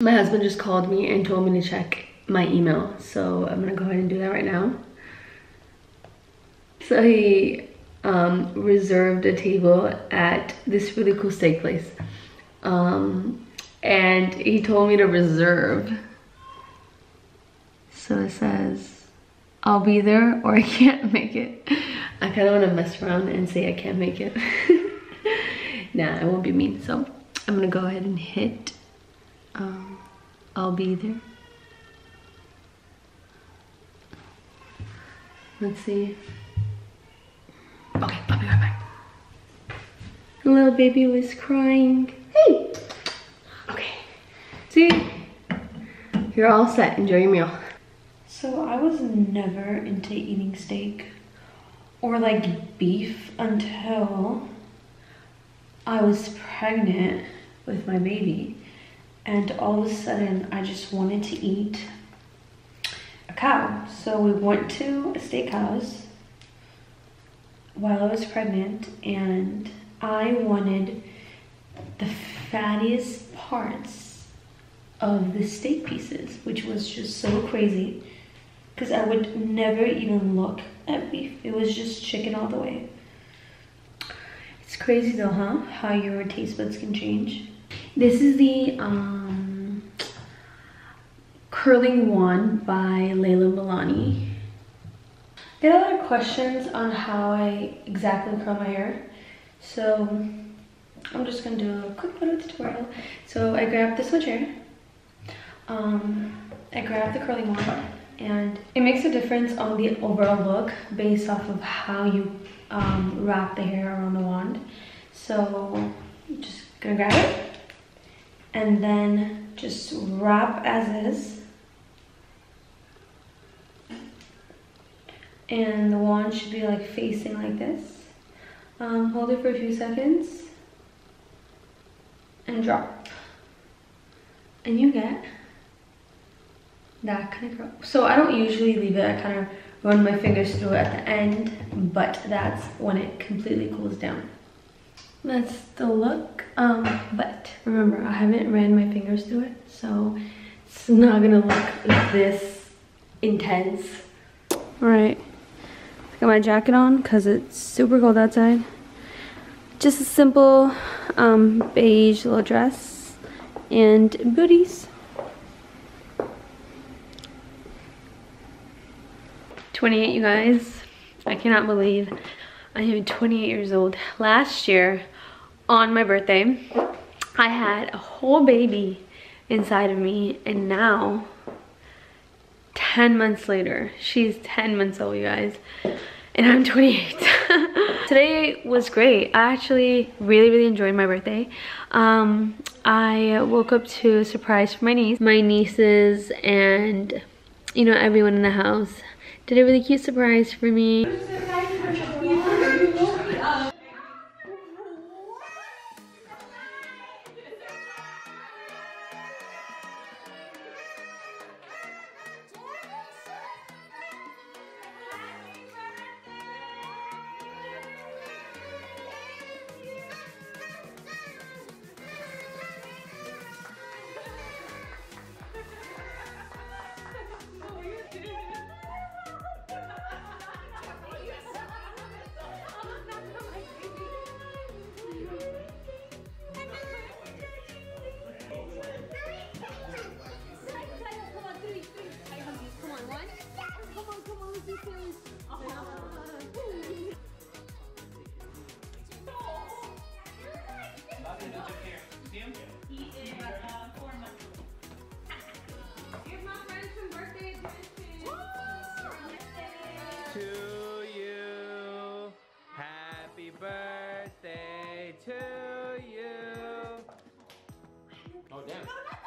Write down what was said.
My husband just called me and told me to check my email. So I'm gonna go ahead and do that right now. So he um, reserved a table at this really cool steak place. Um, and he told me to reserve. So it says, I'll be there or I can't make it. I kind of want to mess around and say I can't make it. nah, I won't be mean. So I'm gonna go ahead and hit, um, I'll be there. Let's see. Okay, I'll be right back. Little baby was crying. Hey! Okay. See? You're all set. Enjoy your meal. So I was never into eating steak or like beef until I was pregnant with my baby. And all of a sudden, I just wanted to eat a cow. So we went to a steakhouse while I was pregnant and I wanted the fattiest parts of the steak pieces, which was just so crazy because I would never even look at beef. It was just chicken all the way. It's crazy though, huh? How your taste buds can change. This is the um, Curling Wand by Layla Milani. I get a lot of questions on how I exactly curl my hair. So I'm just gonna do a quick little tutorial. So I grabbed this much hair. Um, I grabbed the curling wand and it makes a difference on the overall look based off of how you um, wrap the hair around the wand. So I'm just gonna grab it and then just wrap as is and the wand should be like facing like this. Um, hold it for a few seconds and drop. And you get that kind of curl. So I don't usually leave it, I kind of run my fingers through it at the end, but that's when it completely cools down. That's the look, um, but remember, I haven't ran my fingers through it, so it's not gonna look this intense. All right. Got my jacket on because it's super cold outside. Just a simple um, beige little dress and booties. 28 you guys. I cannot believe I am 28 years old. Last year on my birthday, I had a whole baby inside of me and now 10 months later. She's 10 months old, you guys. And I'm 28. Today was great. I actually really, really enjoyed my birthday. Um, I woke up to a surprise for my niece. My nieces and, you know, everyone in the house did a really cute surprise for me. Oh, damn.